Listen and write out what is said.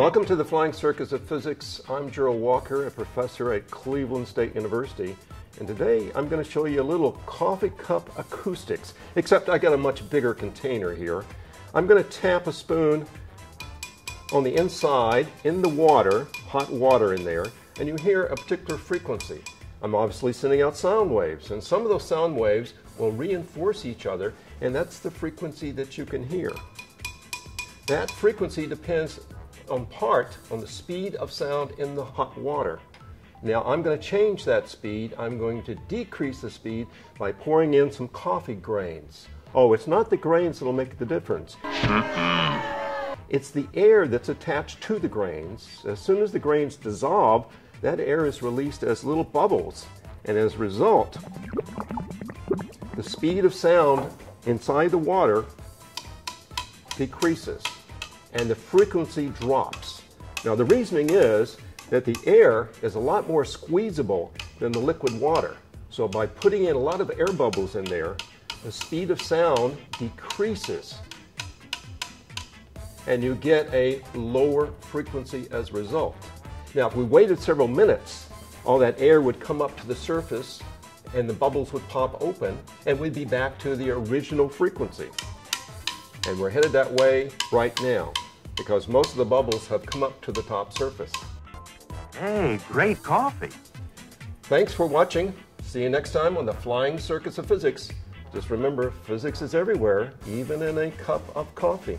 Welcome to the Flying Circus of Physics. I'm Jearl Walker, a professor at Cleveland State University. And today I'm going to show you a little coffee cup acoustics, except I got a much bigger container here. I'm going to tap a spoon on the inside in the water, hot water in there, and you hear a particular frequency. I'm obviously sending out sound waves, and some of those sound waves will reinforce each other, and that's the frequency that you can hear. That frequency depends on part on the speed of sound in the hot water. Now I'm going to change that speed. I'm going to decrease the speed by pouring in some coffee grains. Oh, it's not the grains that'll make the difference. Mm-hmm. it's the air that's attached to the grains. As soon as the grains dissolve, that air is released as little bubbles. And as a result, the speed of sound inside the water decreases and the frequency drops. Now, the reasoning is that the air is a lot more squeezable than the liquid water. So, by putting in a lot of air bubbles in there, the speed of sound decreases and you get a lower frequency as a result. Now, if we waited several minutes, all that air would come up to the surface and the bubbles would pop open and we'd be back to the original frequency. And we're headed that way right now because most of the bubbles have come up to the top surface. Hey, great coffee. Thanks for watching. See you next time on the Flying Circus of Physics. Just remember, physics is everywhere, even in a cup of coffee.